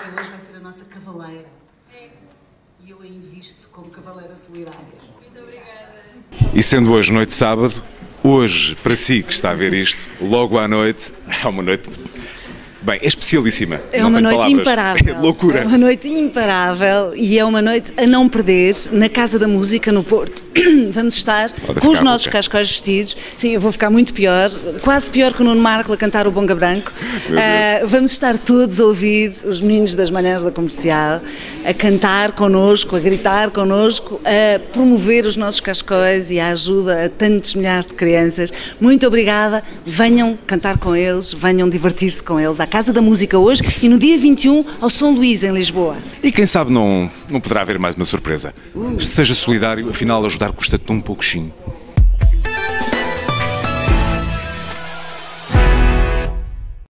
Isabel hoje vai ser a nossa cavaleira. É. E eu a invisto como cavaleira solidária. Muito obrigada. E sendo hoje noite de sábado, hoje, para si que está a ver isto, logo à noite, é uma noite Bem, é especialíssima. É não uma noite palavras. imparável. É loucura. É uma noite imparável e é uma noite a não perder na Casa da Música no Porto. Vamos estar Pode com os nossos rouca. cascóis vestidos. Sim, eu vou ficar muito pior, quase pior que o Nuno Marco a cantar o Bonga Branco. Ah, vamos estar todos a ouvir os meninos das manhãs da comercial, a cantar connosco, a gritar connosco, a promover os nossos cascóis e a ajuda a tantos milhares de crianças. Muito obrigada. Venham cantar com eles, venham divertir-se com eles Casa da Música hoje e no dia 21 ao São Luís, em Lisboa. E quem sabe não, não poderá haver mais uma surpresa. Seja solidário, afinal ajudar custa-te um pouquinho.